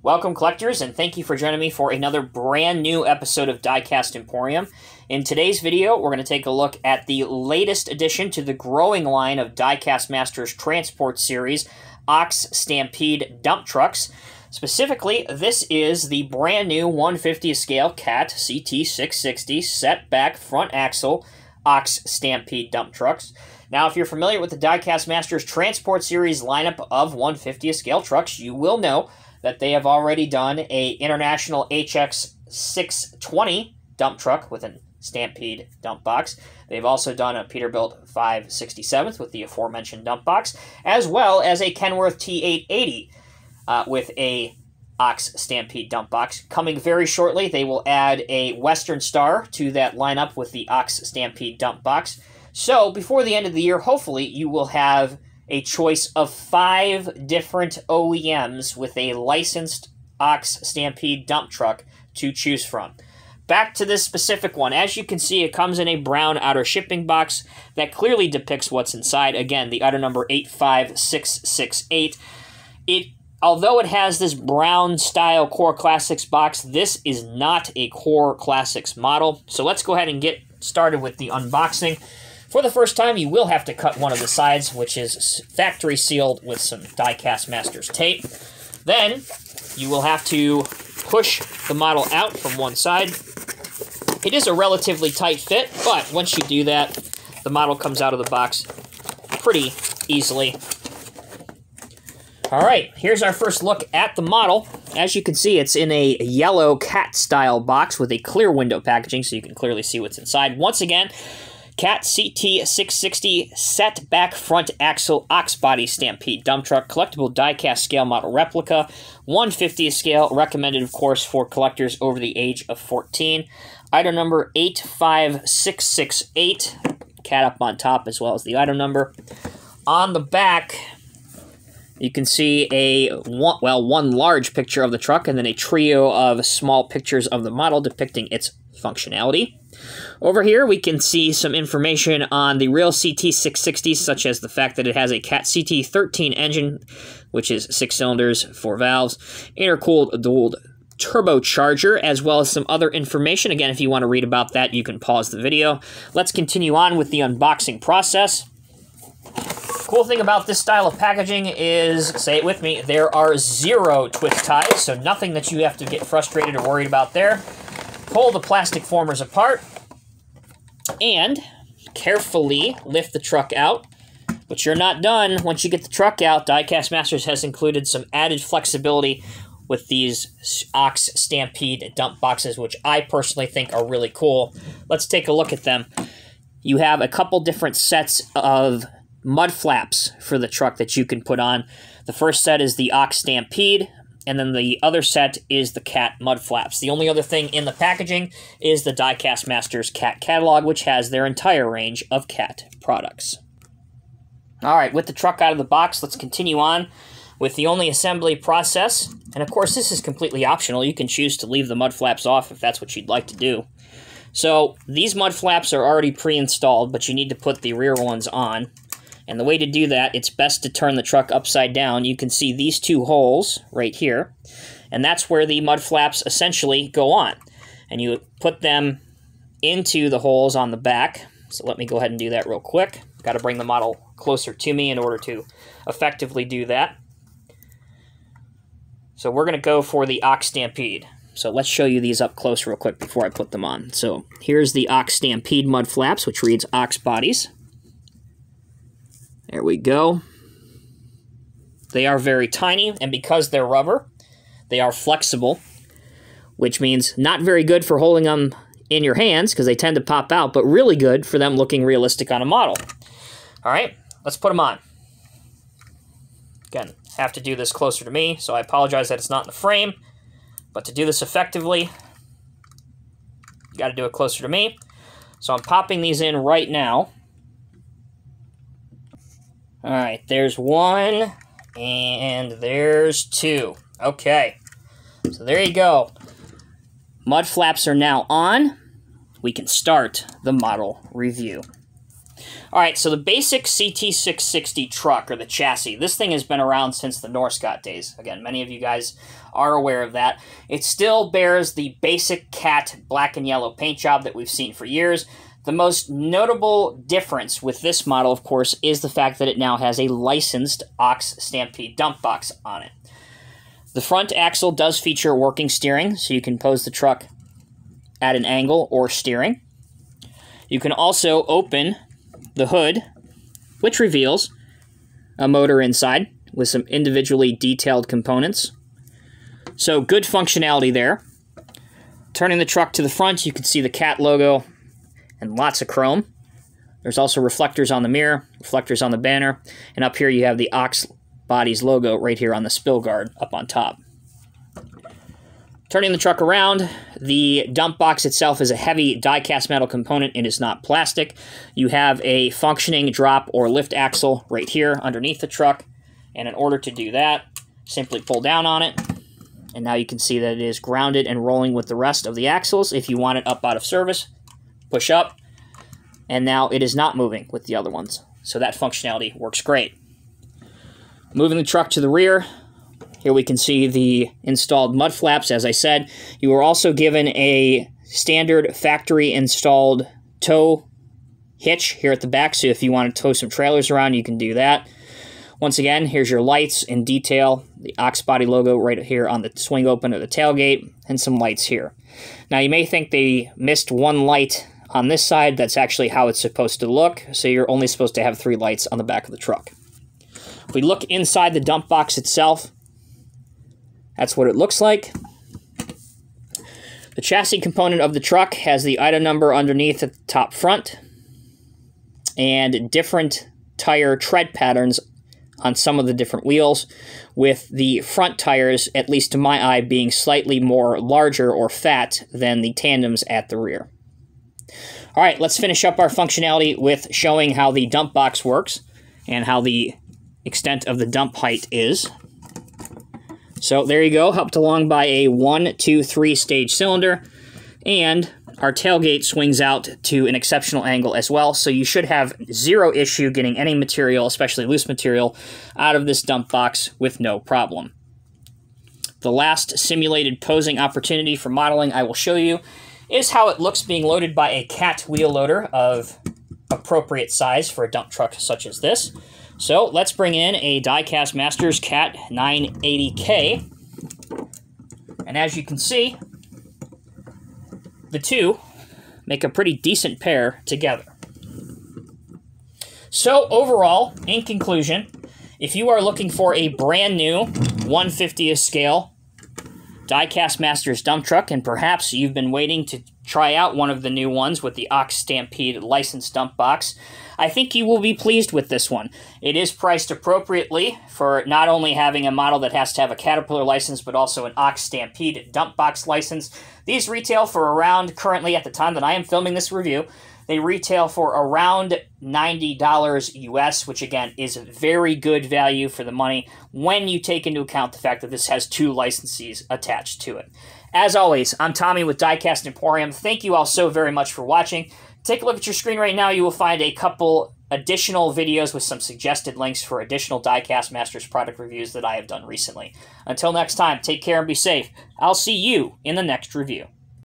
Welcome, collectors, and thank you for joining me for another brand new episode of Diecast Emporium. In today's video, we're going to take a look at the latest addition to the growing line of Diecast Masters Transport Series Ox Stampede dump trucks. Specifically, this is the brand new 150 scale CAT CT660 set back front axle Ox Stampede dump trucks. Now, if you're familiar with the Diecast Masters Transport Series lineup of 150 scale trucks, you will know that they have already done a International HX 620 dump truck with a Stampede dump box. They've also done a Peterbilt 567th with the aforementioned dump box, as well as a Kenworth T880 uh, with a Ox Stampede dump box. Coming very shortly, they will add a Western Star to that lineup with the Ox Stampede dump box. So, before the end of the year, hopefully, you will have a choice of five different OEMs with a licensed Ox Stampede dump truck to choose from. Back to this specific one. As you can see, it comes in a brown outer shipping box that clearly depicts what's inside. Again, the item number 85668. It although it has this brown style Core Classics box, this is not a Core Classics model. So let's go ahead and get started with the unboxing. For the first time, you will have to cut one of the sides, which is factory sealed with some Diecast Masters tape. Then, you will have to push the model out from one side. It is a relatively tight fit, but once you do that, the model comes out of the box pretty easily. All right, here's our first look at the model. As you can see, it's in a yellow cat-style box with a clear window packaging, so you can clearly see what's inside. Once again, Cat CT660 set back front axle ox body stampede dump truck collectible die-cast scale model replica 150 scale recommended of course for collectors over the age of 14 item number 85668 cat up on top as well as the item number. On the back you can see a one, well one large picture of the truck and then a trio of small pictures of the model depicting its functionality over here, we can see some information on the real CT660, such as the fact that it has a CAT CT13 engine, which is six cylinders, four valves, intercooled dual turbocharger, as well as some other information. Again, if you want to read about that, you can pause the video. Let's continue on with the unboxing process. Cool thing about this style of packaging is, say it with me, there are zero twist ties, so nothing that you have to get frustrated or worried about there. Pull the plastic formers apart, and carefully lift the truck out. But you're not done. Once you get the truck out, Diecast Masters has included some added flexibility with these Ox Stampede dump boxes, which I personally think are really cool. Let's take a look at them. You have a couple different sets of mud flaps for the truck that you can put on. The first set is the Ox Stampede, and then the other set is the Cat Mud Flaps. The only other thing in the packaging is the Diecast Masters Cat catalog, which has their entire range of Cat products. All right, with the truck out of the box, let's continue on with the only assembly process. And of course, this is completely optional. You can choose to leave the mud flaps off if that's what you'd like to do. So these mud flaps are already pre-installed, but you need to put the rear ones on. And the way to do that, it's best to turn the truck upside down. You can see these two holes right here. And that's where the mud flaps essentially go on. And you put them into the holes on the back. So let me go ahead and do that real quick. Got to bring the model closer to me in order to effectively do that. So we're going to go for the Ox Stampede. So let's show you these up close real quick before I put them on. So here's the Ox Stampede mud flaps, which reads Ox Bodies. There we go. They are very tiny, and because they're rubber, they are flexible, which means not very good for holding them in your hands because they tend to pop out, but really good for them looking realistic on a model. All right, let's put them on. Again, have to do this closer to me, so I apologize that it's not in the frame, but to do this effectively, you got to do it closer to me. So I'm popping these in right now. All right, there's one, and there's two. Okay, so there you go. Mud flaps are now on. We can start the model review. All right, so the basic CT660 truck or the chassis, this thing has been around since the Norscot days. Again, many of you guys are aware of that. It still bears the basic cat black and yellow paint job that we've seen for years. The most notable difference with this model, of course, is the fact that it now has a licensed Ox Stampede dump box on it. The front axle does feature working steering, so you can pose the truck at an angle or steering. You can also open the hood, which reveals a motor inside with some individually detailed components. So good functionality there. Turning the truck to the front, you can see the cat logo and lots of chrome. There's also reflectors on the mirror, reflectors on the banner, and up here you have the Ox Bodies logo right here on the spill guard up on top. Turning the truck around, the dump box itself is a heavy die-cast metal component. And it is not plastic. You have a functioning drop or lift axle right here underneath the truck. And in order to do that, simply pull down on it. And now you can see that it is grounded and rolling with the rest of the axles. If you want it up out of service, push up. And now it is not moving with the other ones. So that functionality works great. Moving the truck to the rear, here we can see the installed mud flaps. As I said, you were also given a standard factory installed tow hitch here at the back. So if you want to tow some trailers around, you can do that. Once again, here's your lights in detail, the Ox Body logo right here on the swing open of the tailgate, and some lights here. Now you may think they missed one light on this side. That's actually how it's supposed to look. So you're only supposed to have three lights on the back of the truck. If we look inside the dump box itself, that's what it looks like. The chassis component of the truck has the item number underneath at the top front and different tire tread patterns on some of the different wheels, with the front tires, at least to my eye, being slightly more larger or fat than the tandems at the rear. All right, let's finish up our functionality with showing how the dump box works and how the extent of the dump height is. So there you go, helped along by a one, two, three stage cylinder. And our tailgate swings out to an exceptional angle as well, so you should have zero issue getting any material, especially loose material, out of this dump box with no problem. The last simulated posing opportunity for modeling I will show you is how it looks being loaded by a cat wheel loader of appropriate size for a dump truck such as this. So let's bring in a Diecast Masters Cat 980K. And as you can see, the two make a pretty decent pair together. So overall, in conclusion, if you are looking for a brand new 150th scale Diecast Masters dump truck, and perhaps you've been waiting to try out one of the new ones with the Ox Stampede license dump box, I think you will be pleased with this one. It is priced appropriately for not only having a model that has to have a Caterpillar license, but also an Ox Stampede dump box license. These retail for around, currently at the time that I am filming this review, they retail for around $90 US, which again is very good value for the money when you take into account the fact that this has two licensees attached to it. As always, I'm Tommy with Diecast Emporium. Thank you all so very much for watching. Take a look at your screen right now. You will find a couple additional videos with some suggested links for additional Diecast Masters product reviews that I have done recently. Until next time, take care and be safe. I'll see you in the next review.